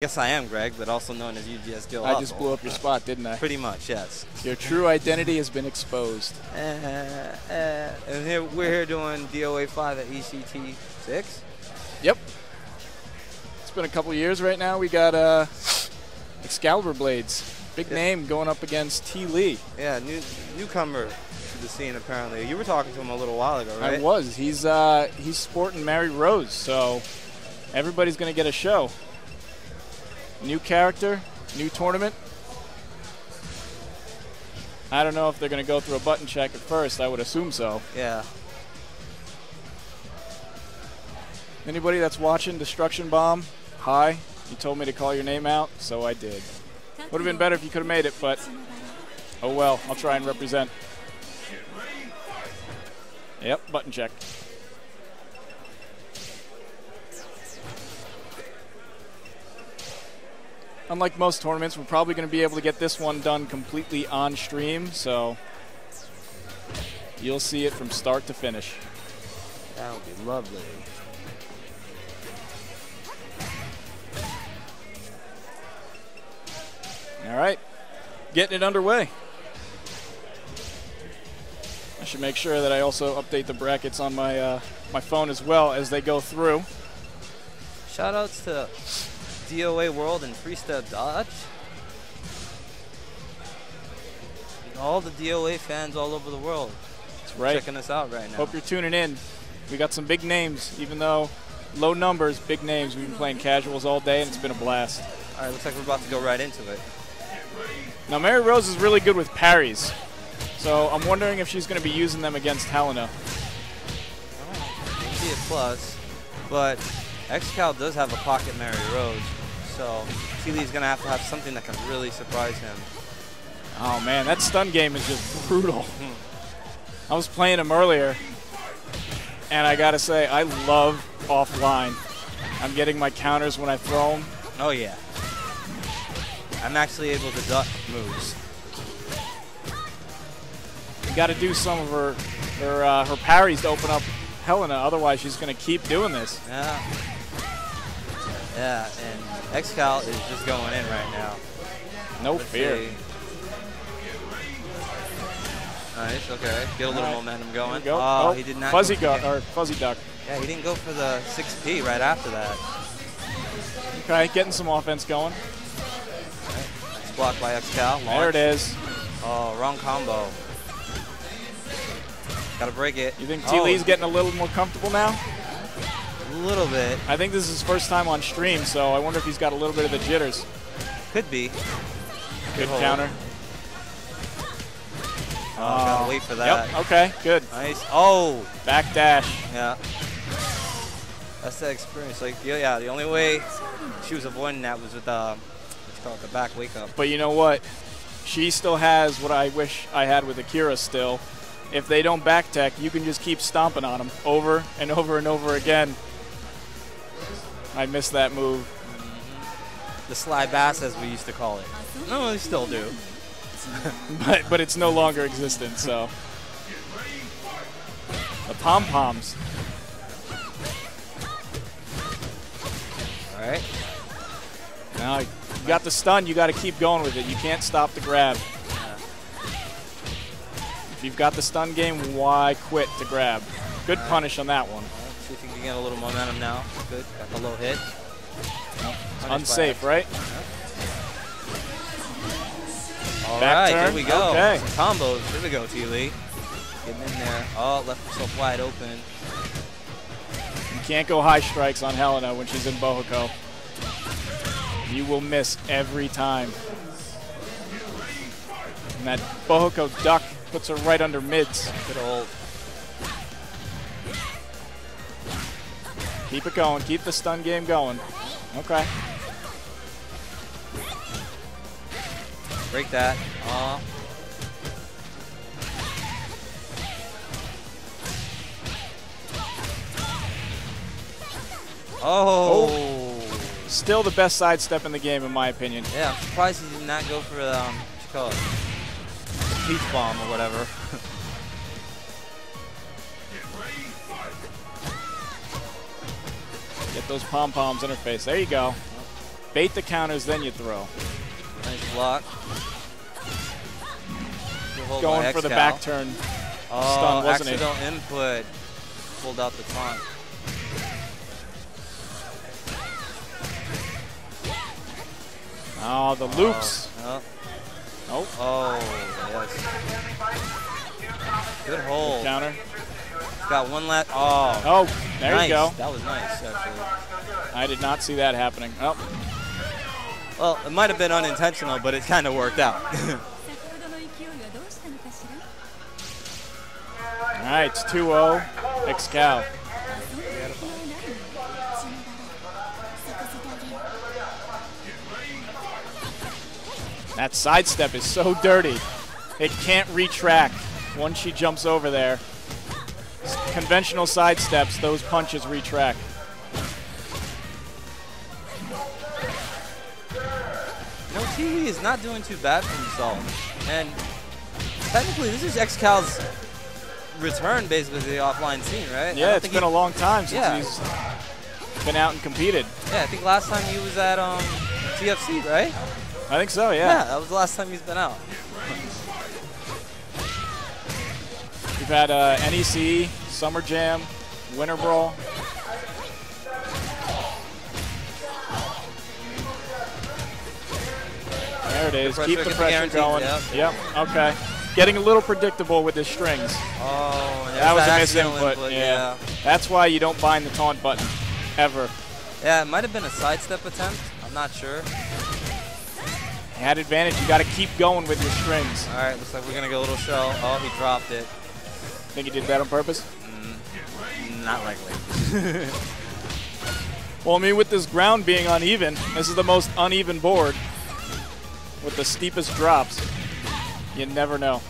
Yes, I am Greg, but also known as UGS Gil. I just blew up your spot, didn't I? Pretty much, yes. Your true identity has been exposed. Uh, uh, and here we're here doing DOA 5 at ECT 6. Yep. It's been a couple years right now. We got uh, Excalibur Blades. Big name going up against T. Lee. Yeah, new newcomer to the scene apparently. You were talking to him a little while ago, right? I was. He's uh, he's sporting Mary Rose, so everybody's gonna get a show. New character, new tournament. I don't know if they're going to go through a button check at first. I would assume so. Yeah. Anybody that's watching Destruction Bomb, hi. You told me to call your name out, so I did. Would have been better if you could have made it, but oh well. I'll try and represent. Yep, button check. Unlike most tournaments, we're probably going to be able to get this one done completely on stream, so you'll see it from start to finish. That would be lovely. All right, getting it underway. I should make sure that I also update the brackets on my uh, my phone as well as they go through. Shoutouts to DOA World and Freestep Dodge. All the DOA fans all over the world. That's right. Checking us out right now. Hope you're tuning in. We got some big names, even though low numbers, big names. We've been playing casuals all day, and it's been a blast. All right, looks like we're about to go right into it. Now, Mary Rose is really good with parries, so I'm wondering if she's going to be using them against Helena. Oh, see a plus, but Excal does have a pocket Mary Rose. So T-Lee's going to have to have something that can really surprise him. Oh, man, that stun game is just brutal. I was playing him earlier, and I got to say, I love offline. I'm getting my counters when I throw them. Oh, yeah. I'm actually able to duck moves. You got to do some of her her, uh, her parries to open up Helena, otherwise she's going to keep doing this. Yeah. Yeah, and Excal is just going in right now. No Let's fear. See. Nice, okay. Get a little right. momentum going. Go. Oh, oh, he did not. Fuzzy duck or fuzzy duck. Yeah, he didn't go for the 6P right after that. Okay, getting some offense going. Nice block by Excal. There it is. Oh, wrong combo. Gotta break it. You think T. Lee's oh. getting a little more comfortable now? A little bit. I think this is his first time on stream, so I wonder if he's got a little bit of the jitters. Could be. Good, Good counter. Oh, uh, gotta wait for that. Yep, okay, good. Nice. Oh! Back dash. Yeah. That's that experience. Like, yeah, yeah, the only way she was avoiding that was with the, uh, let's call it the back wake up. But you know what? She still has what I wish I had with Akira still. If they don't back tech, you can just keep stomping on them over and over and over again. I missed that move. The sly bass, as we used to call it. No, we still do. but but it's no longer existent. So the pom poms. All right. Now you got the stun. You got to keep going with it. You can't stop the grab. If you've got the stun game, why quit to grab? Good punish on that one. You can get a little momentum now. Good. Got the low hit. Unsafe, right? All Back right, here we go. Okay. Some combos. Here we go, T. Lee. Getting in there. Oh, left herself wide open. You can't go high strikes on Helena when she's in Bohoku. You will miss every time. And that Bohoku duck puts her right under mids. Good old. Keep it going. Keep the stun game going. Okay. Break that. Uh. Oh. oh. Still the best sidestep in the game, in my opinion. Yeah, I'm surprised he did not go for um, what you call it, peach bomb or whatever. Those pom poms in her face. There you go. bait the counters, then you throw. Nice block. Going for the back turn. Oh, stun, wasn't accidental input. Pulled out the taunt. Oh, ah, the loops. Oh, Nope. oh yes. Good hold. Counter. Got one last. Oh, Oh, there nice. you go. That was nice, actually. I did not see that happening. Oh. Well, it might have been unintentional, but it kind of worked out. All right, it's 2-0, Excal. That sidestep is so dirty. It can't retract once she jumps over there. Conventional sidesteps, those punches retract. no, Kiwi is not doing too bad for himself. And technically, this is Excal's return, basically, to the offline scene, right? Yeah, it's been he- a long time since Yeah. he's been out and competed. Yeah, I think last time he was at um, TFC, right? I think so, Yeah, yeah. that was the last time he's been out. We've had uh, NEC, Summer Jam, Winter Brawl. There it is. pressure, Keep the pressure going. yep. Yep. Okay. Getting a little predictable with his strings. Oh, That was a accidental misinput. input, yeah. That's why you don't bind the taunt button ever. Yeah, it might have been a sidestep attempt. I'm not sure. Had advantage. You got to keep going with your strings. All right, looks like we're gonna get a little shell. Oh, he dropped it. Think you did that on purpose? Mm, not likely. Well, I mean, with this ground being uneven, this is the most uneven board with the steepest drops. You never know.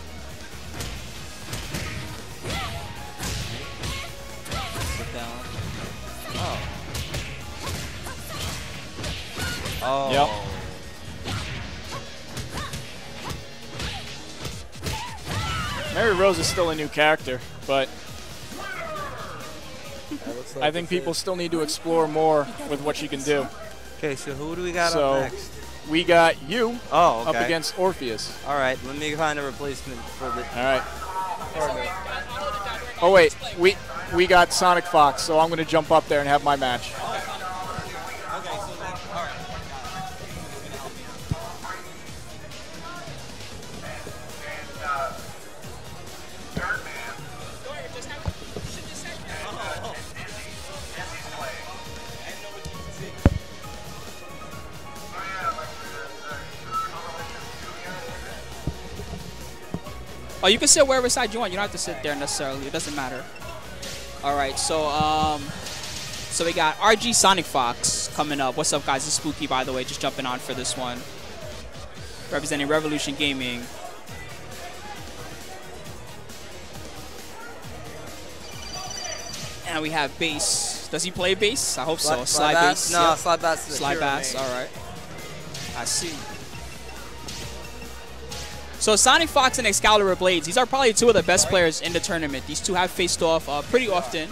Oh. Oh. Yep. Mary Rose is still a new character, but like I think people still need to explore more with what she can do. Okay, so who do we got So- up next? We got you Oh, okay. up against Orpheus. All right, let me find a replacement for the. All right. Oh wait, we we got Sonic Fox, so I'm going to jump up there and have my match. Oh, you can sit wherever side you want. You don't have to sit there necessarily. It doesn't matter. All right, so um, so we got RG Sonic Fox coming up. What's up, guys? It's Spooky, by the way. Just jumping on for this one. Representing Revolution Gaming. And we have bass. Does he play bass? I hope so. Slide, bass. No, Yep. slide bass. Slide bass. All right. I see. So Sonic Fox and Excalibur Blades, these are probably two of the best players in the tournament. These two have faced off uh, pretty often.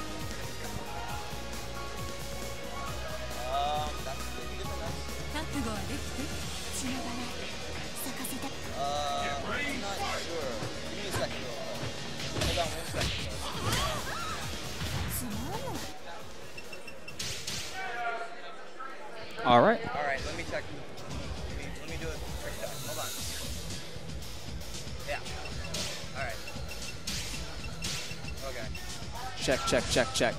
Check, check.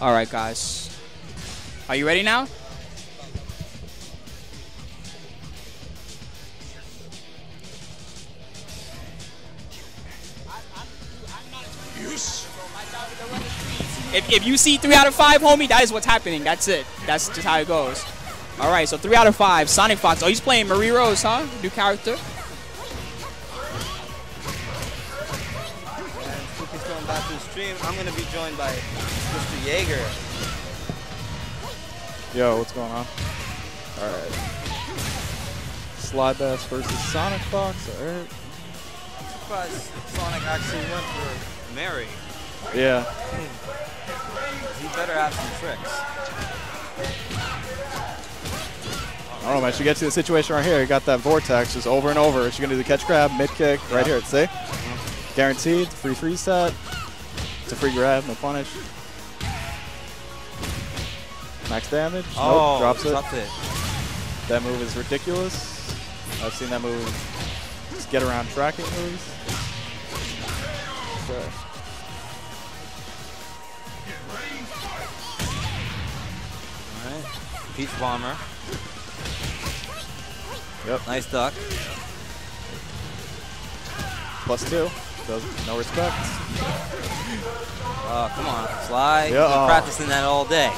All right, guys. Are you ready now? If, if you see three out of five, homie, that is what's happening. That's it. That's just how it goes. All right, so three out of five. Sonic Fox. Oh, he's playing Marie Rose, huh? New character. Stream. I'm going to be joined by Mr. Jaeger. Yo, what's going on? Alright. Slide Bass versus Sonic Fox. Alright. Surprised Sonic actually went for Mary. Yeah. Hmm. He better have some tricks. I don't know, man. She gets you the situation right here. You got that vortex just over and over. She's gonna do the catch grab, mid kick, right here. See? Mm-hmm. Guaranteed. Free free set. It's a free grab, no punish. Max damage. Oh, nope, drops it. it. That move is ridiculous. I've seen that move just get around tracking moves. Right. Peach Bomber. Yep. Nice duck. plus two. Does no respect. Oh, come on. Sly. Yeah, been practicing that all day.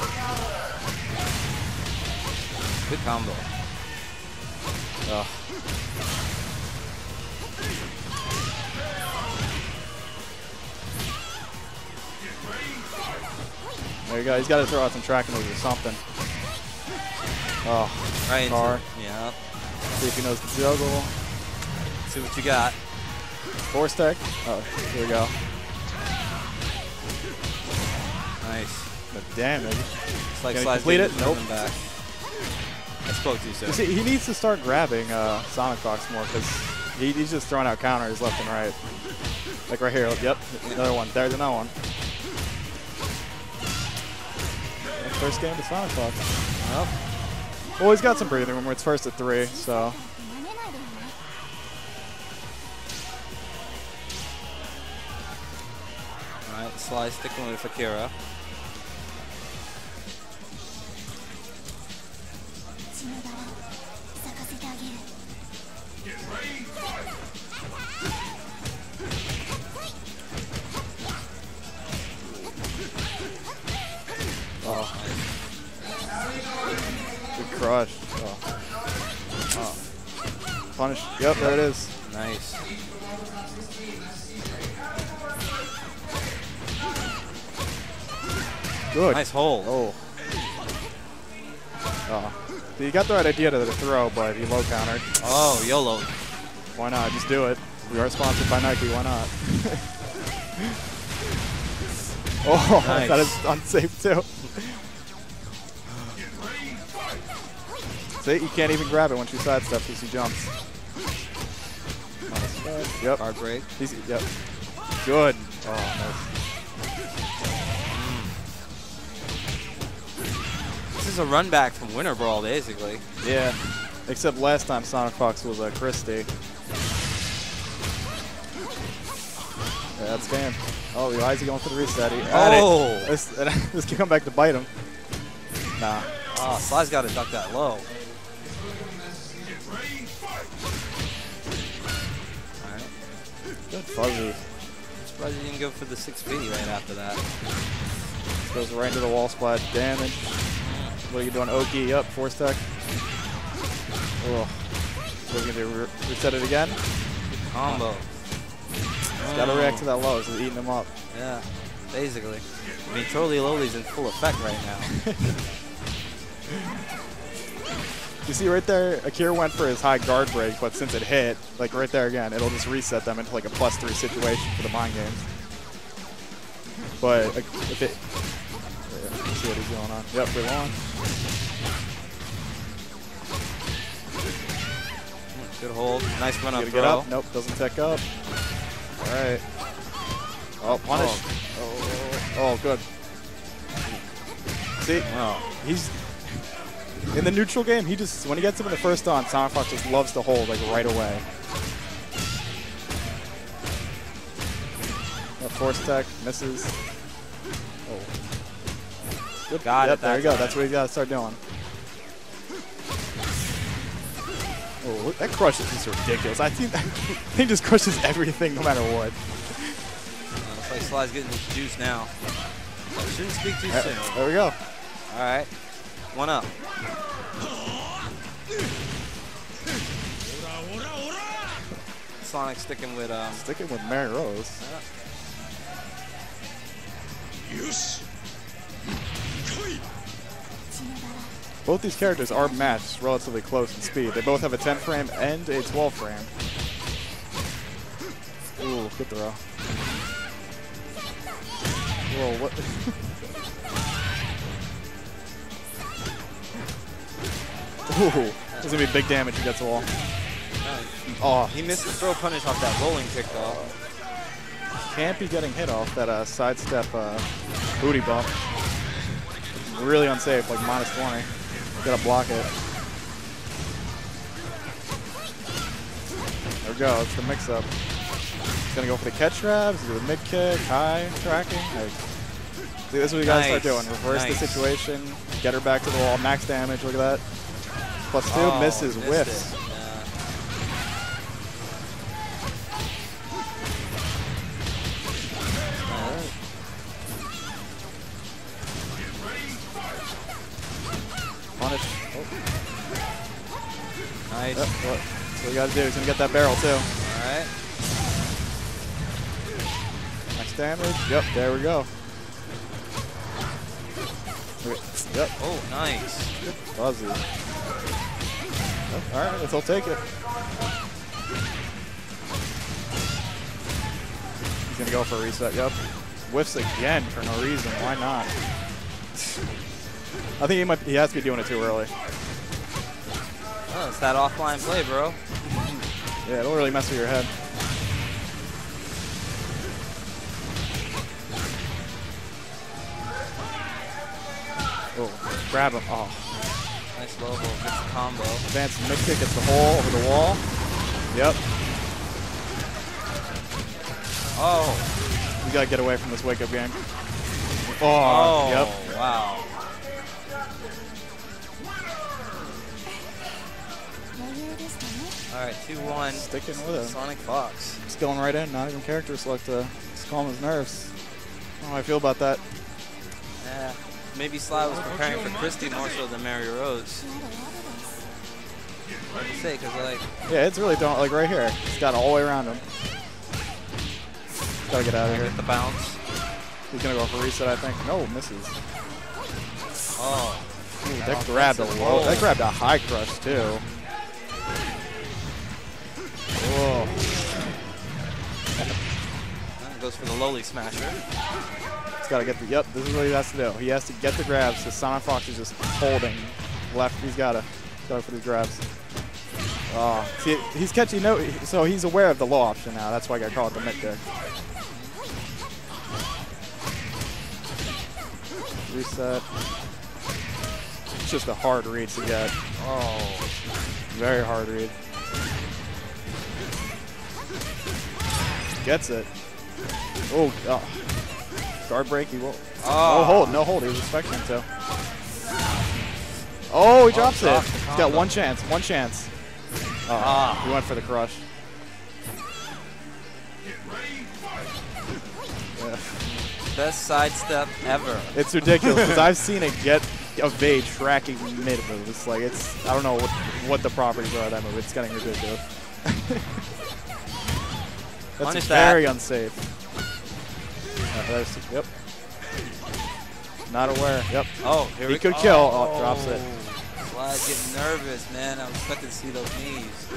Good combo. Oh. There you go. He's got to throw out some tracking moves or something. Oh, Right into Car. it. Yeah. see if he knows the juggle. See what you got. Force tech. Oh, here we go. Nice. The damage. It's like Gonna complete it? Nope. back. I spoke too soon. You he needs to start grabbing uh, Sonic Fox more because he, he's just throwing out counters left and right. Like right here. Yep, another one. There's another one. First game to Sonic Fox. Well, Well, he's got some breathing room. It's first at three, so Sly sticking with Akira. Oh. Good crush. Oh. Oh. Punish. Yep, there it is. Nice. Good. Nice hold. Oh. Uh, oh. You got the right idea to the throw, but he low countered. Oh, YOLO. Why not? Just do it. We are sponsored by Nike. Why not? oh, Nice. that is unsafe too. See, you can't even grab it when she sidesteps because she jumps. Nice. Yep. Hard break. He's, yep. Good. Oh, nice. Is a run back from Winter Brawl, basically. Yeah. Except last time Sonic Fox was uh, Christie. Yeah, that's game. Oh, why is he going for the reset? He had it. Oh. This, this can come back to bite him. Nah. Oh, Sly's got to duck that low. All right. Good fuzzy. Surprised you didn't go for the 6B right after that. Goes right into the wall splat. Damage. What are you doing? Oki. Yep. Force tech. Oh. What are you going to do? Re reset it again? Combo. Gotta Oh. react to that low. This eating him up. Yeah, basically. I mean, Trolley Loli's in full effect right now. You see right there, Akira went for his high guard break, but since it hit, like right there again, it'll just reset them into like a plus three situation for the mind games. But if it, see what he's going on. Yep, for launch. Good hold. Nice run up throw. get up. Nope, doesn't tech up. All right. Oh, punish. Oh, oh, good. See, Oh. he's in the neutral game. He just when he gets him in the first on, Sonic Fox just loves to hold like right away. Oh, force tech misses. Good. Got it yep, there that you go. time. That's what you gotta start doing. Oh, look, that crush is just ridiculous. I think that thing just crushes everything no matter what. Uh, looks like Sly's getting his juice now. Shouldn't speak too There, soon. there we go. All right. One up. Sonic sticking with um. Sticking with Mary Rose. Both these characters are matched relatively close in speed. They both have a 10 frame and a 12 frame. Ooh, good throw. Whoa, what? Ooh, This is gonna be big damage against the wall. Oh, He missed the throw punish off that rolling kick though. can't be getting hit off that uh, sidestep uh, booty bump. Really unsafe, like minus 20. Gotta block it. There we go, it's the mix up. He's gonna go for the catch grabs, do the mid kick, high tracking. Like, see, this is what you gotta start doing. Reverse Nice. the situation, get her back to the wall, max damage, look at that. Plus two, Oh, misses, whiffs. it. You gotta do. He's gonna get that barrel too. All right. Max damage. Yep, there we go. Yep, Oh, nice. fuzzy. Yep, Alright, let's all take it. He's gonna go for a reset, yep. Whiffs again for no reason, why not? I think he might he has to be doing it too early. Oh, it's that offline play, bro. Yeah, it'll really mess with your head. Oh, grab him. Oh, Nice low gets the combo. advanced mid kick gets the hole over the wall. Yep, Oh. We gotta get away from this wake up game. Oh, Oh. yep. Wow. All right, 2-1. Sticking with it. Sonic Fox. It's going right in, not even character select uh, to calm his nerves. how I feel about that. Yeah. Maybe Sly was preparing for Christy more so than Mary Rose. Hard to say, because like... Yeah, it's really don't like right here. He's got all the way around him. Gotta get out of here. Get the bounce. He's gonna go for reset, I think. No, misses. Oh. Ooh, that, that grabbed a low. That grabbed a high crush too. That goes for the lowly smasher. He's gotta get the. Yep, this is what he has to do. He has to get the grabs. So Sonic Fox is just holding left. He's gotta go for the grabs. Ah, oh, see, he's catching no. So he's aware of the low option now. That's why I got caught the mid kick. Reset. It's just a hard read to get. Oh. Very hard read. Gets it. Oh, oh. guard break. He will. Oh. Oh, hold. No hold. He was expecting to. Oh, he oh, drops it. He's got one chance. One chance. Oh, Ah. He went for the crush. Yeah. Best sidestep ever. It's ridiculous because I've seen it get evade tracking mid moves. Like it's, I don't know what, what the properties are of that move. It's getting ridiculous. That's Punish that. very unsafe. Uh, yep. Not aware. Yep. Oh, here He we could go. kill. Oh, drops it. Sly's getting nervous, man. I was expecting to see those knees.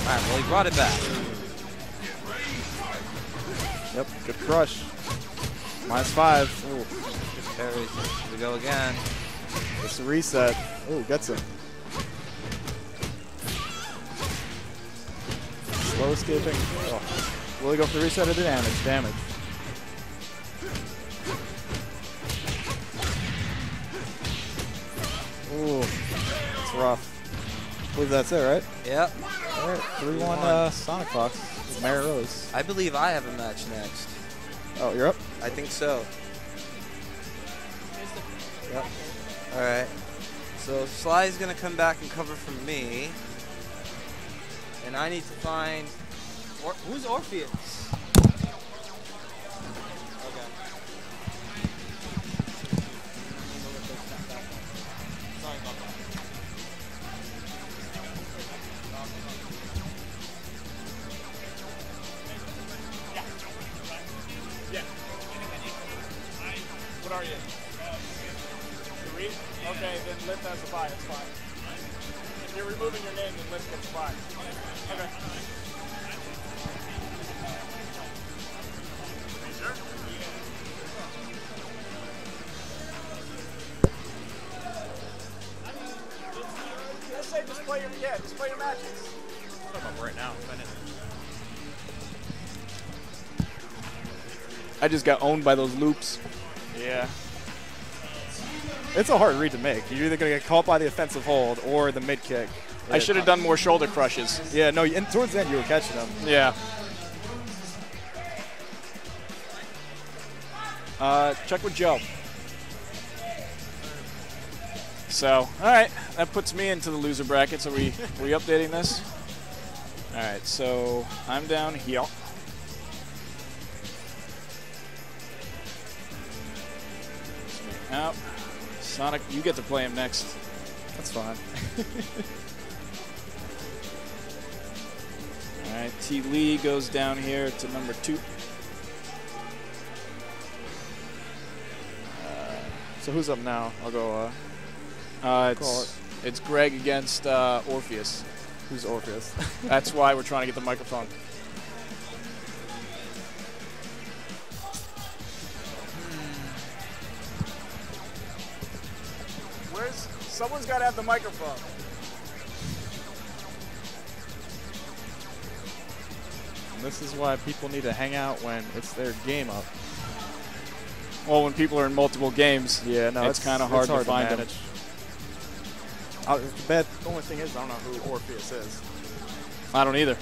All right, well, he brought it back. Yep. Good crush. Minus five. Ooh. Good. Here we go again. It's a reset. Ooh, gets him. Slow escaping. Oh. Will he go for the reset of the damage? Damage. Ooh, it's rough. I believe that's it, right? Yep. All right, 3-1 uh, Sonic Fox with Mary Rose. I believe I have a match next. Oh, you're up? I think so. Yep. All right. So Sly's gonna come back and cover for me, and I need to find or, who's Orpheus. Okay. Sorry. What are you? Okay, then Lith as a buy. It's fine. If you're removing your name, then Lith gets a buy. Okay. play. Just play your yeah. Just play your matches. I'm talking about right now. I just got owned by those loops. Yeah. It's a hard read to make. You're either going to get caught by the offensive hold or the mid kick. I should have done more shoulder crushes. Yeah, no, and towards the end you were catching them. Yeah. Uh, check with Joe. So, all right, that puts me into the loser brackets. Are we are we updating this? All right, so I'm down here. Out. Sonic, you get to play him next. That's fine. T. Lee goes down here to number two. So who's up now? I'll go. Uh, Uh, Call it's, it's Greg against uh, Orpheus. who's Orpheus? That's why we're trying to get the microphone. Where's someone's got to have the microphone? This is why people need to hang out when it's their game up. Well, when people are in multiple games, Yeah, no, it's kind of hard, to find them. manage. Uh, the bad. The only thing is, I don't know who Orpheus is. I don't either.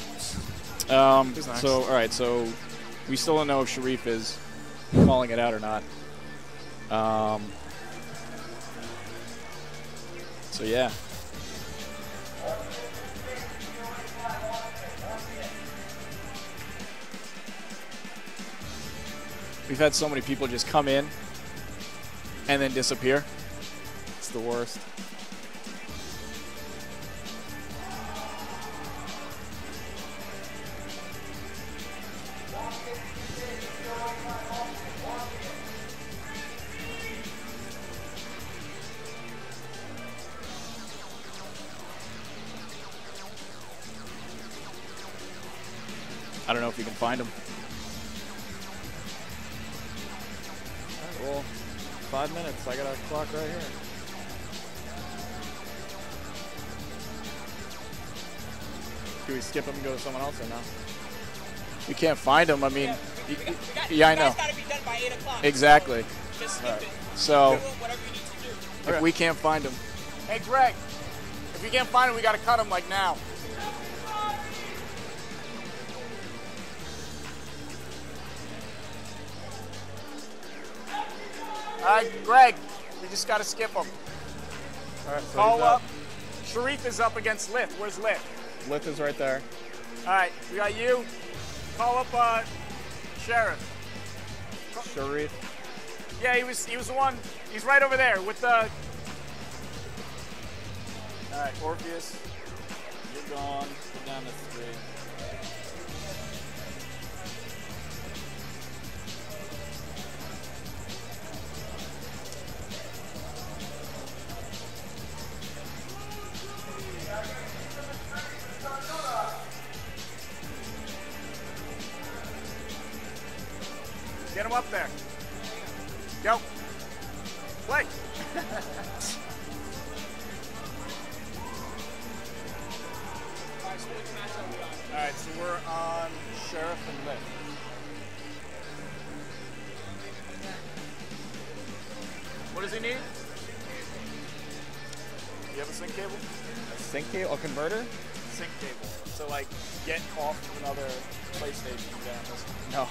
Um, Who's next? so, all right, so we still don't know if Sharif is calling it out or not. Um, so, yeah. We've had so many people just come in and then disappear. It's the worst. I don't know if you can find them. Five minutes. I got a clock right here. Do we skip him and go to someone else or no? You can't find them. I mean, y- y- yeah, I know. gotta be done by 8 o'clock. Exactly. Just skip it. So Whatever you need to do. if we can't find them. Hey, Greg, if we can't find them, we got to cut them like now. Right, Greg, we just got to skip them. All right, so Call he's up. Sharif is up against Lith. Where's Lith? Lith is right there. All right, we got you. Call up uh, Sheriff. Sharif. Yeah, he was he was the one. He's right over there with the. All right, Orpheus, you're gone. We're down to three. All right, so we're on Sheriff and Lith. What does he need? You have a sync cable? Sync cable, a converter? Sync cable. So like, get off to another PlayStation this. No.